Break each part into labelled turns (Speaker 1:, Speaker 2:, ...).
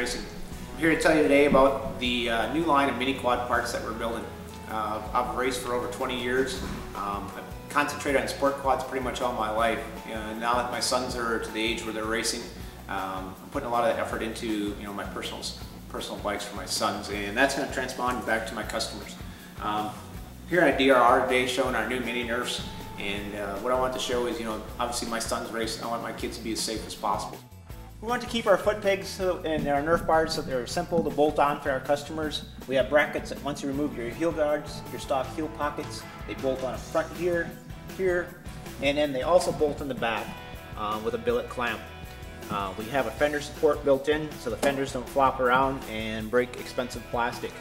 Speaker 1: Racing. I'm here to tell you today about the uh, new line of mini quad parts that we're building. Uh, I've raced for over 20 years. Um, I've concentrated on sport quads pretty much all my life. You know, now that my sons are to the age where they're racing, um, I'm putting a lot of effort into you know my personal personal bikes for my sons, and that's going to transpond back to my customers. Um, here at DRR today, showing our new mini Nerfs, and uh, what I want to show is, you know, obviously my son's racing. I want my kids to be as safe as possible. We want to keep our foot pegs and our Nerf bars so they're simple to bolt on for our customers. We have brackets that once you remove your heel guards, your stock heel pockets, they bolt on a front here, here, and then they also bolt in the back uh, with a billet clamp. Uh, we have a fender support built in so the fenders don't flop around and break expensive plastic.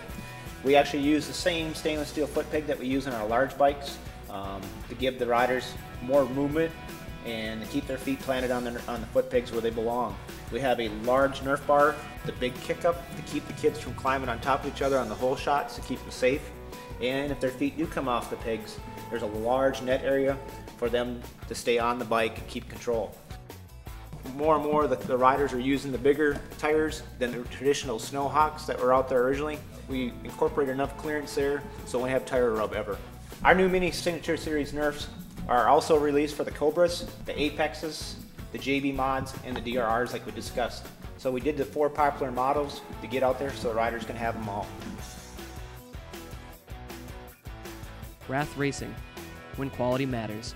Speaker 1: We actually use the same stainless steel foot peg that we use on our large bikes um, to give the riders more movement and keep their feet planted on the, on the foot pegs where they belong. We have a large Nerf bar, the big kick up to keep the kids from climbing on top of each other on the hole shots to keep them safe. And if their feet do come off the pegs, there's a large net area for them to stay on the bike and keep control. More and more the, the riders are using the bigger tires than the traditional Snowhawks that were out there originally. We incorporate enough clearance there so we don't have tire rub ever. Our new Mini Signature Series Nerfs are also released for the Cobras, the Apexes, the JB mods, and the DRRs like we discussed. So we did the four popular models to get out there so the riders can have them all.
Speaker 2: Rath Racing, when quality matters.